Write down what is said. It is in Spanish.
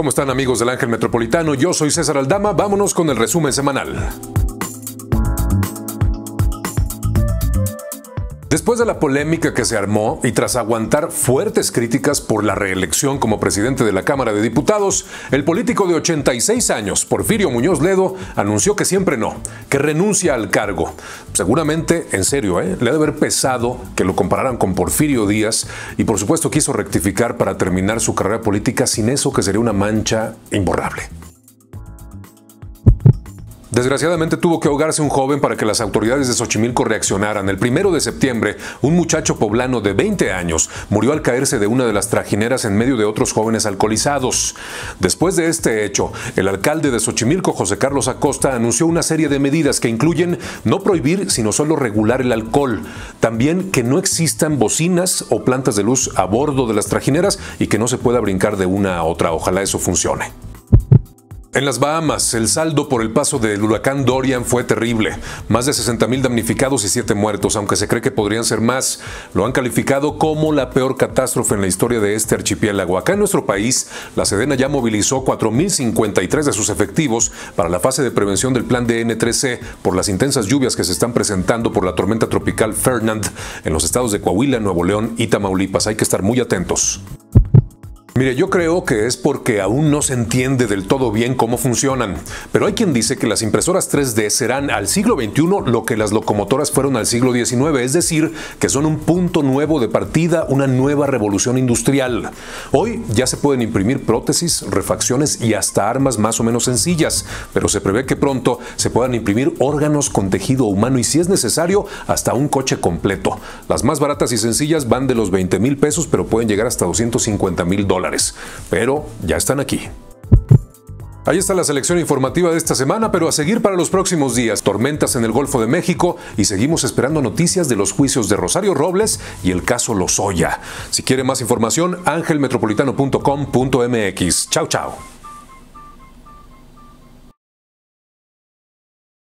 ¿Cómo están amigos del Ángel Metropolitano? Yo soy César Aldama, vámonos con el resumen semanal. Después de la polémica que se armó y tras aguantar fuertes críticas por la reelección como presidente de la Cámara de Diputados, el político de 86 años, Porfirio Muñoz Ledo, anunció que siempre no, que renuncia al cargo. Seguramente, en serio, ¿eh? le ha de haber pesado que lo compararan con Porfirio Díaz y por supuesto quiso rectificar para terminar su carrera política sin eso que sería una mancha imborrable. Desgraciadamente tuvo que ahogarse un joven para que las autoridades de Xochimilco reaccionaran. El primero de septiembre, un muchacho poblano de 20 años murió al caerse de una de las trajineras en medio de otros jóvenes alcoholizados. Después de este hecho, el alcalde de Xochimilco, José Carlos Acosta, anunció una serie de medidas que incluyen no prohibir, sino solo regular el alcohol. También que no existan bocinas o plantas de luz a bordo de las trajineras y que no se pueda brincar de una a otra. Ojalá eso funcione. En las Bahamas, el saldo por el paso del huracán Dorian fue terrible. Más de 60 mil damnificados y 7 muertos, aunque se cree que podrían ser más. Lo han calificado como la peor catástrofe en la historia de este archipiélago. Acá en nuestro país, la Sedena ya movilizó 4.053 de sus efectivos para la fase de prevención del plan de N3C por las intensas lluvias que se están presentando por la tormenta tropical Fernand en los estados de Coahuila, Nuevo León y Tamaulipas. Hay que estar muy atentos. Mire, yo creo que es porque aún no se entiende del todo bien cómo funcionan, pero hay quien dice que las impresoras 3D serán al siglo XXI lo que las locomotoras fueron al siglo XIX, es decir, que son un punto nuevo de partida, una nueva revolución industrial. Hoy ya se pueden imprimir prótesis, refacciones y hasta armas más o menos sencillas, pero se prevé que pronto se puedan imprimir órganos con tejido humano y si es necesario, hasta un coche completo. Las más baratas y sencillas van de los 20 mil pesos, pero pueden llegar hasta 250 mil pero ya están aquí. Ahí está la selección informativa de esta semana, pero a seguir para los próximos días, tormentas en el Golfo de México y seguimos esperando noticias de los juicios de Rosario Robles y el caso Lozoya. Si quiere más información, angelmetropolitano.com.mx. Chao, chao.